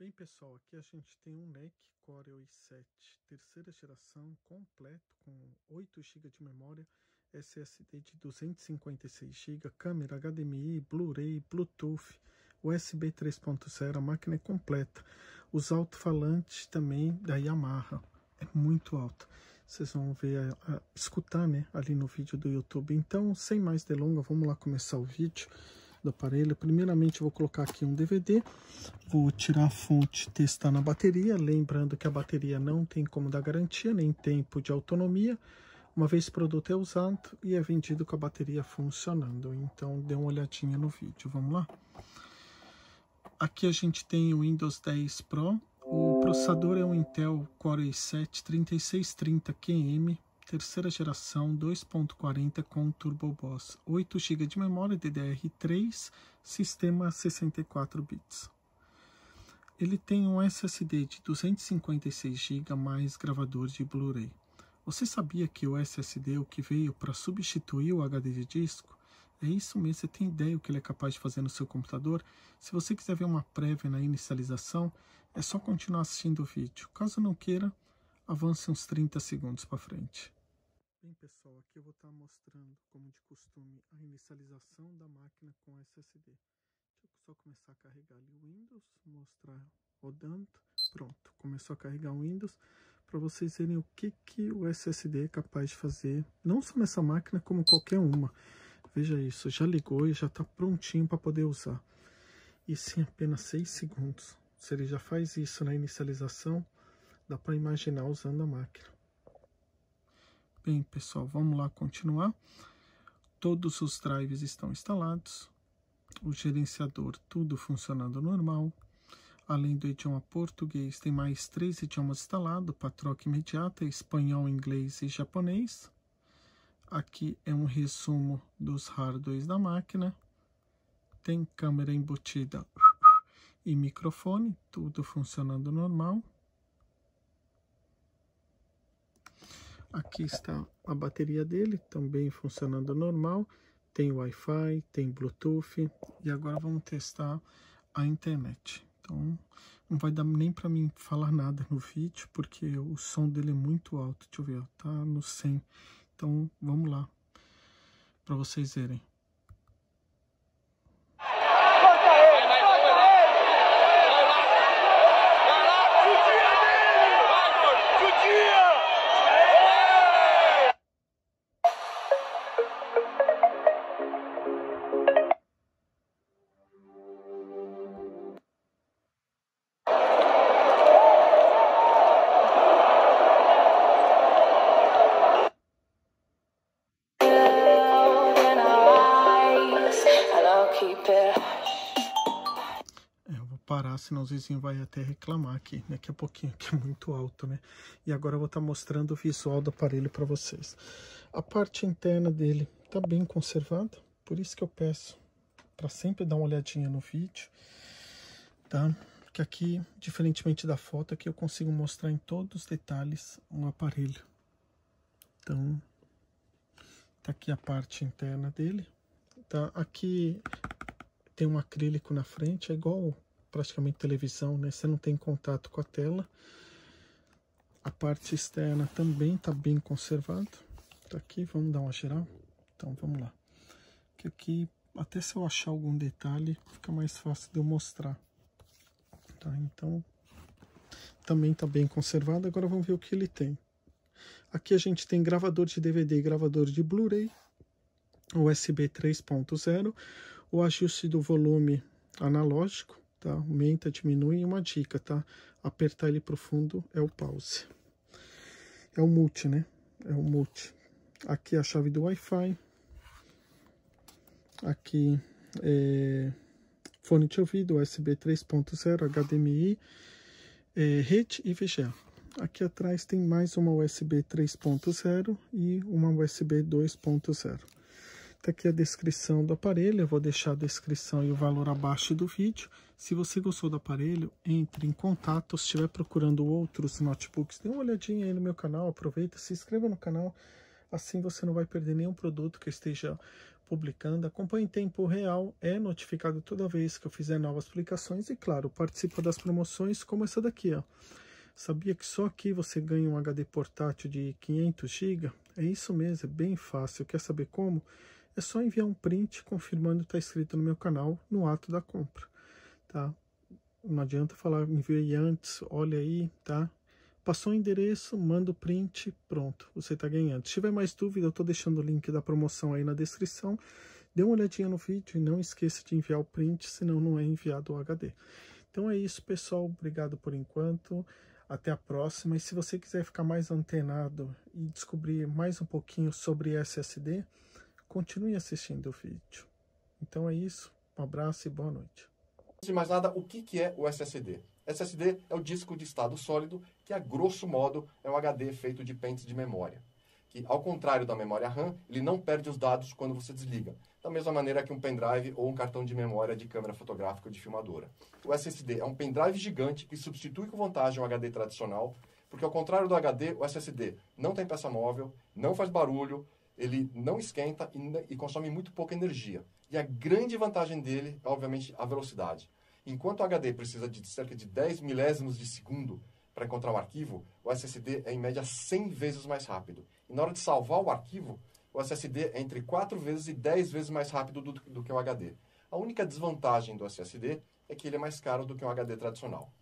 Bem pessoal, aqui a gente tem um NEC Core i7 terceira geração completo com 8 GB de memória, SSD de 256 GB, câmera HDMI, Blu-ray, Bluetooth, USB 3.0, a máquina é completa. Os alto-falantes também da Yamaha, é muito alto. Vocês vão ver, a, a, escutar né, ali no vídeo do YouTube. Então, sem mais delongas, vamos lá começar o vídeo do aparelho. Primeiramente vou colocar aqui um DVD, vou tirar a fonte, testar na bateria, lembrando que a bateria não tem como dar garantia, nem tempo de autonomia, uma vez o produto é usado e é vendido com a bateria funcionando. Então dê uma olhadinha no vídeo, vamos lá? Aqui a gente tem o Windows 10 Pro, o processador é um Intel Core i7 3630QM, terceira geração 2.40 com Turbo Boss, 8 GB de memória DDR3, sistema 64 bits. Ele tem um SSD de 256 GB mais gravador de Blu-ray. Você sabia que o SSD é o que veio para substituir o HD de disco? É isso mesmo, você tem ideia o que ele é capaz de fazer no seu computador? Se você quiser ver uma prévia na inicialização, é só continuar assistindo o vídeo. Caso não queira, avance uns 30 segundos para frente. Bem pessoal, aqui eu vou estar mostrando, como de costume, a inicialização da máquina com SSD. Deixa eu só começar a carregar ali o Windows, mostrar rodando. Pronto, começou a carregar o Windows para vocês verem o que, que o SSD é capaz de fazer, não só nessa máquina, como qualquer uma. Veja isso, já ligou e já está prontinho para poder usar. Isso em apenas 6 segundos. Se ele já faz isso na inicialização, dá para imaginar usando a máquina. Bem, pessoal, vamos lá continuar. Todos os drives estão instalados. O gerenciador, tudo funcionando normal. Além do idioma português, tem mais três idiomas instalados para imediata: espanhol, inglês e japonês. Aqui é um resumo dos hardwares da máquina. Tem câmera embutida e microfone, tudo funcionando normal. Aqui está a bateria dele, também funcionando normal. Tem Wi-Fi, tem Bluetooth. E agora vamos testar a internet. Então, não vai dar nem para mim falar nada no vídeo, porque o som dele é muito alto. Deixa eu ver, tá no 100. Então, vamos lá, para vocês verem. Parar, senão os vizinhos vai até reclamar aqui, daqui a pouquinho, que é muito alto, né? E agora eu vou estar tá mostrando o visual do aparelho para vocês. A parte interna dele tá bem conservada, por isso que eu peço para sempre dar uma olhadinha no vídeo, tá? Que aqui, diferentemente da foto, aqui eu consigo mostrar em todos os detalhes o aparelho. Então, tá aqui a parte interna dele, tá? Aqui tem um acrílico na frente, é igual praticamente televisão, né? Você não tem contato com a tela. A parte externa também está bem conservada. Tá aqui, vamos dar uma geral. Então vamos lá. Que aqui, até se eu achar algum detalhe, fica mais fácil de eu mostrar. Tá? Então, também está bem conservado. Agora vamos ver o que ele tem. Aqui a gente tem gravador de DVD e gravador de Blu-ray, USB 3.0, o ajuste do volume analógico, tá? Aumenta, diminui e uma dica, tá? Apertar ele pro fundo é o pause. É o multi, né? É o multi. Aqui a chave do Wi-Fi. Aqui é fone de ouvido, USB 3.0, HDMI, é, rede e VGA. Aqui atrás tem mais uma USB 3.0 e uma USB 2.0. Tá aqui a descrição do aparelho, eu vou deixar a descrição e o valor abaixo do vídeo. Se você gostou do aparelho, entre em contato. Se estiver procurando outros notebooks, dê uma olhadinha aí no meu canal, aproveita, se inscreva no canal. Assim você não vai perder nenhum produto que eu esteja publicando, acompanha em tempo real, é notificado toda vez que eu fizer novas publicações e, claro, participa das promoções como essa daqui, ó. Sabia que só aqui você ganha um HD portátil de 500 GB? É isso mesmo, é bem fácil. Quer saber como? É só enviar um print confirmando que está inscrito no meu canal no ato da compra, tá? Não adianta falar, enviei antes, olha aí, tá? Passou o endereço, manda o print, pronto, você está ganhando. Se tiver mais dúvida, eu estou deixando o link da promoção aí na descrição. Dê uma olhadinha no vídeo e não esqueça de enviar o print, senão não é enviado o HD. Então é isso, pessoal. Obrigado por enquanto. Até a próxima. E se você quiser ficar mais antenado e descobrir mais um pouquinho sobre SSD, continue assistindo o vídeo. Então é isso. Um abraço e boa noite. Antes de mais nada, o que é o SSD? SSD é o disco de estado sólido, que a grosso modo é um HD feito de pentes de memória. Que, ao contrário da memória RAM, ele não perde os dados quando você desliga, da mesma maneira que um pendrive ou um cartão de memória de câmera fotográfica ou de filmadora. O SSD é um pendrive gigante que substitui com vantagem um HD tradicional, porque ao contrário do HD, o SSD não tem peça móvel, não faz barulho, ele não esquenta e, e consome muito pouca energia. E a grande vantagem dele é, obviamente, a velocidade. Enquanto o HD precisa de cerca de 10 milésimos de segundo para encontrar um arquivo, o SSD é em média 100 vezes mais rápido. E na hora de salvar o arquivo, o SSD é entre 4 vezes e 10 vezes mais rápido do, do que o HD. A única desvantagem do SSD é que ele é mais caro do que um HD tradicional.